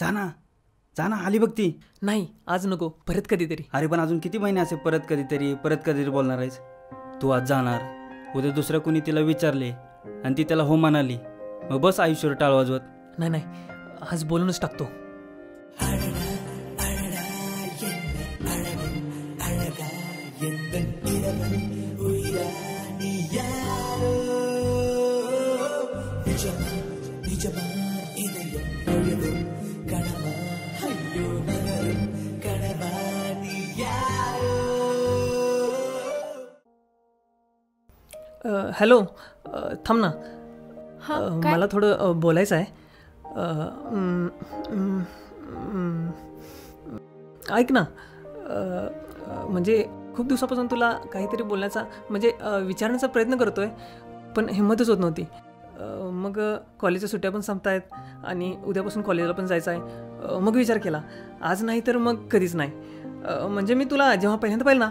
जा ना. आली बघ ती. नाही आज नको. परत कधीतरी. अरे पण अजून किती महिने असे परत कधीतरी परत कधीतरी बोलणार आहेस? तू आज जाणार. उद्या दुसरं कोणी तिला विचारले आणि ती त्याला हो म्हणाली. मग बस आयुष्यावर टाळ वाजवत. नाही नाही. आज बोलूनच टाकतो. हॅलो थांब ना. हा अ, काय? मला थोडं अ, बोलायचं आहे अ, ऐक ना. अ, अ, म्हणजे खूप दिवसापासून तुला काहीतरी बोलण्याचा म्हणजे अ, विचारण्याचा प्रयत्न करतोय पण हिंमतच होत नव्हती. अ, मग कॉलेजच्या सुट्ट्या पण संपतायत आणि उद्यापासून कॉलेजला पण जायचं आहे अ, मग विचार केला. आज नाही तर मग कधीच नाही. अ, म्हणजे मी तुला जेव्हा पहिल्यांदा पाहिलं ना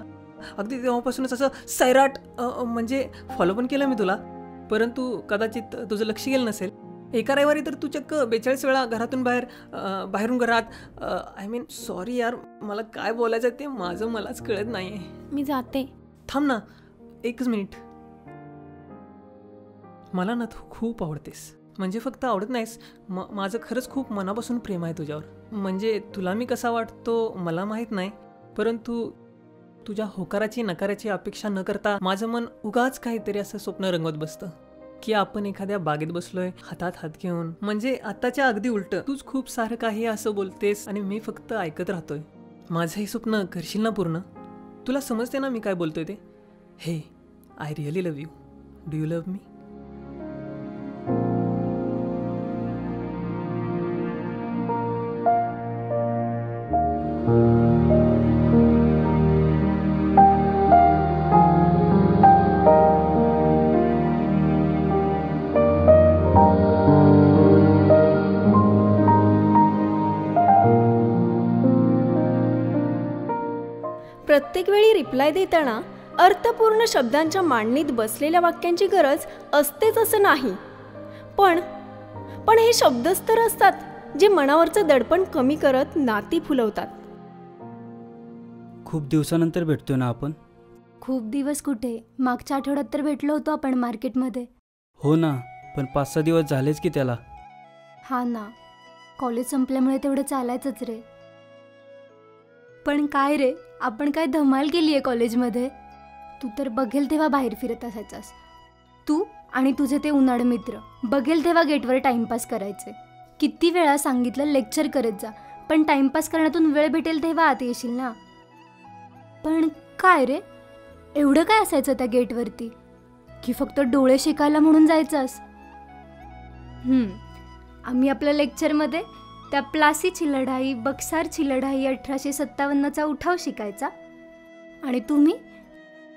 अगदी तेव्हापासूनच असं सैराट म्हणजे फॉलो पण केलं मी तुला. परंतु कदाचित तुझं लक्ष गेलं नसेल. एका रविवारी तर तू चक्क बेचाळीस वेळा घरातून बाहेर बाहेरून घरात आय मीन सॉरी यार मला काय बोलायचं ते माझं मलाच कळत नाही मी जाते. थांब ना एकच मिनिट. मला ना तू खूप आवडतेस. म्हणजे फक्त आवडत नाहीस. म माझं खरंच खूप मनापासून प्रेम आहे तुझ्यावर. म्हणजे तुला मी कसा वाटतो मला माहीत नाही. परंतु तुझ्या होकाराची नकाराची अपेक्षा न करता माझं मन उगाच काहीतरी असं स्वप्न रंगवत बसतं. की आपण एखाद्या बागेत बसलोय हातात हात घेऊन. म्हणजे आताच्या अगदी उलट तूच खूप सारं काही असं बोलतेस आणि मी फक्त ऐकत राहतोय. माझं हे स्वप्न करशील ना पूर्ण? तुला समजते ना मी काय बोलतोय ते? Hey I really love you do you love me प्रत्येक वेळी रिप्लाय देताना अर्थपूर्ण शब्दांच्या मांडणीत बसलेल्या वाक्यांची गरज असतेच असं नाही. पण पण हे शब्दच तर असतात जे मनावरचं दडपण कमी करत नाती फुलवतात. खूप दिवसानंतर भेटतोय ना आपण? खूप दिवस कुठे? मागच्या आठवड्यात तर भेटलो होतो आपण मार्केटमध्ये. हो ना पण पाच सहा दिवस झालेच की त्याला. हा ना. कॉलेज संपल्यामुळे तेवढं चालायचंच रे. पण काय रे? आपण काय धमाल केली आहे कॉलेजमध्ये? तू तर बघेल तेव्हा बाहेर फिरत असायचास. तू आणि तुझे ते उन्हाळ मित्र बघेल तेव्हा गेटवर टाइमपास करायचे. किती वेळा सांगितलं लेक्चर करत जा पण टाइमपास करण्यातून वेळ भेटेल तेव्हा आत येशील ना? पण काय रे? एवढं काय असायचं त्या गेटवरती? की फक्त डोळे शिकायला म्हणून जायचंस? आम्ही आपल्या लेक्चरमध्ये त्या प्लासीची लढाई बक्सारची लढाई अठराशे सत्तावन्नचा उठाव शिकायचा? आणि तुम्ही?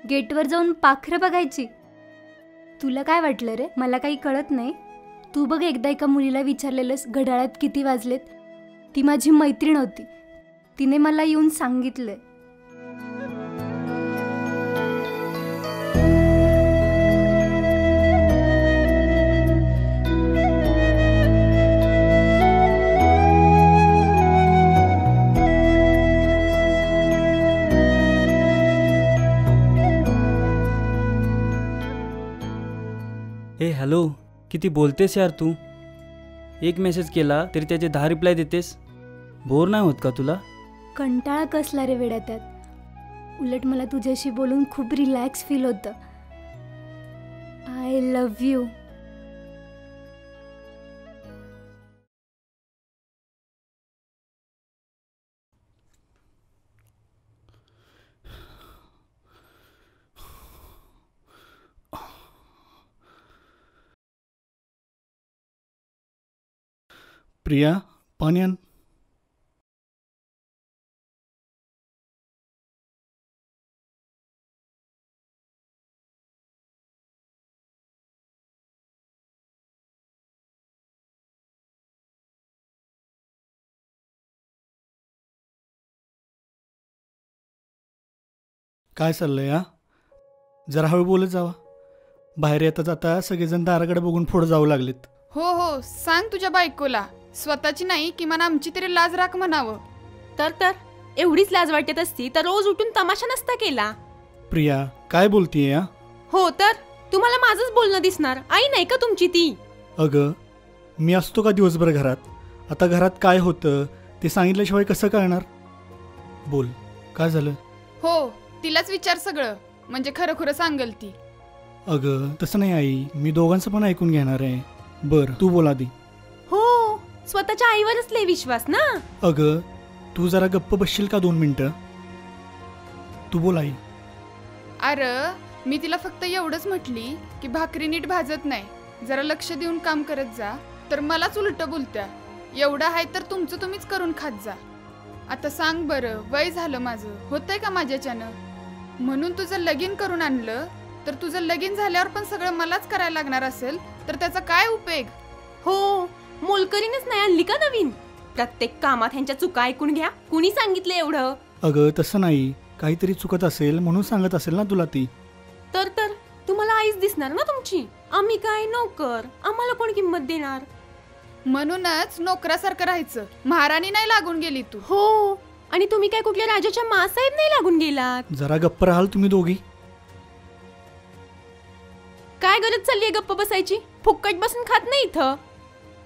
गेटवर जाऊन पाखरं बघायची? तुला काय वाटलं रे? मला काही कळत नाही. तू बघ एकदा एका मुलीला विचारलेलंस घड्याळात किती वाजलेत? ती माझी मैत्रीण होती. तिने मला येऊन सांगितलंय. हॅलो किती बोलतेस यार तू? एक मेसेज केला तरी त्याचे दहा रिप्लाय देतेस. बोर नाही होत का तुला? कंटाळा कसला रे वेड्या त्यात उलट मला तुझ्याशी बोलून खूप रिलॅक्स फील होतं. आय लव्ह यू प्रिया पाणी आण काय चाललंय हा? जरा हळू बोलत जावा. बाहेर येता जाता सगळेजण दाराकडे बघून पुढे जाऊ लागलेत. हो हो सांग तुझ्या बायकोला. स्वतःची नाही किमान आमची तरी लाज राख म्हणावं. तर तर एवढीच लाज वाटत असती तर रोज उठून तमाशा नसता केला. प्रिया काय बोलतीये या हो तर तुम्हाला माझंच बोलणं दिसणार. आई नाही का तुमची ती? अगं मी असतो का दिवसभर घरात? आता घरात काय होतं ते सांगितल्याशिवाय कसं कळणार? बोल काय झालं? हो तिलाच विचार सगळं. म्हणजे खरं खरं सांगल ती. अगं तसं नाही आई. मी दोघांचं पण ऐकून घेणार आहे. बरं तू बोल आधी. हो स्वतःच्या आईवरच लय विश्वास ना? अगं तू जरा गप्प बसशील का दोन मिनटं? तू बोल आई. अरे मी तिला फक्त एवढंच म्हटली की भाकरी नीट भाजत नाही. जरा लक्ष देऊन काम करत जा. तर मलाच उलट बोलत्या. एवढं आहे तर तुमचं तुम्हीच करून खात जा. आता सांग बरं वय झालं माझं. होतंय का माझ्याच्यानं? म्हणून तुझं लगीन करून आणलं? तर तुझं लगीन झाल्यावर पण सगळं मलाच करायला लागणार असेल? तर त्याचा काय उपयोग? हो मोलकरीनच नाही आणली का नवीन? प्रत्येक कामात ह्यांच्या चुका ऐकून घ्या. कुणी सांगितलं एवढं? अगं तसं नाही. काहीतरी चुकत असेल म्हणून सांगत असेल ना तुला ती. तर तर तुम्हाला आईच दिसणार ना तुमची? आम्ही काय नोकर? आम्हाला कोण किंमत देणार? म्हणूनच नोकरासारखं राहायचं. महाराणी नाही लागून गेली तू. हो. आणि तुम्ही काय कुठल्या राजाच्या मासाहेब नाही लागून गेलात? जरा गप्प राहाल तुम्ही दोघी. काय गरज चालली गप्प बसायची? फुक्कट बसून खात नाही इथं.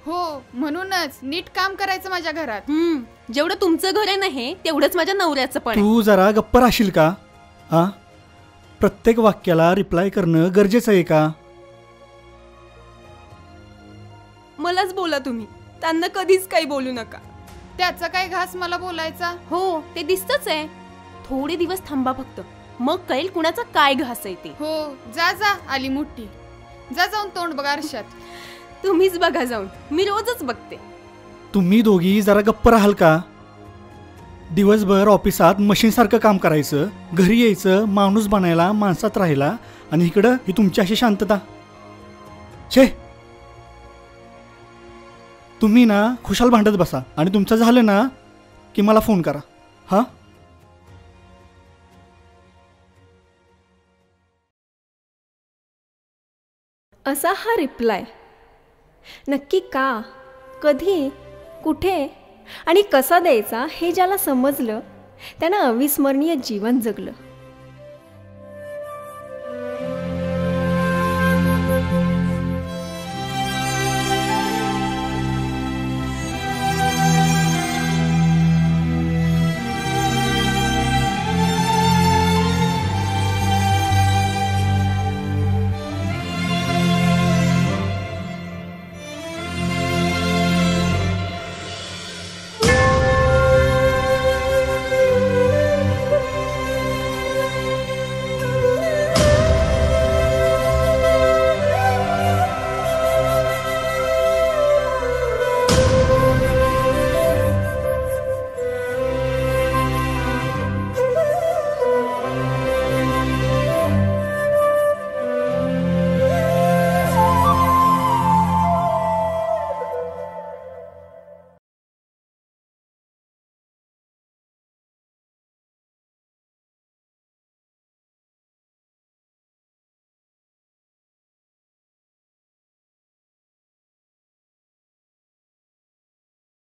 हो म्हणूनच नीट काम करायचं माझ्या घरात. हम्म जेवढं तुमचं घर आहे ना हे तेवढंच माझ्या नवऱ्याचं पण आहे. तू जरा गप्प राहशील का? हा प्रत्येक वाक्याला रिप्लाय करणं गरजेचं आहे का? मलाच बोला तुम्ही. त्यांना कधीच काही बोलू नका. त्याचा काय घास मला बोलायचा? हो ते दिसतच आहे. थोडे दिवस थांबा फक्त. मग कळेल कुणाचा काय घास आहे ते. हो जा जा आली मोठी. जा जाऊन तोंड बघा आरशात. तुम्हीच बघा जाऊन. मी रोजच बघते. तुम्ही दोघी जरा गप्प राहाल का? दिवसभर ऑफिसात मशीनसारखं काम करायचं घरी यायचं माणूस बनायला माणसात राहायला आणि इकडं ही तुमची अशी शांतता. छे! तुम्ही ना खुशाल भांडत बसा आणि तुमचं झालं ना की मला फोन करा. हां? असा हा रिप्लाय. नक्की का? कधी? कुठे? आणि कसा द्यायचा हे ज्याला समजलं त्यानं अविस्मरणीय जीवन जगलं.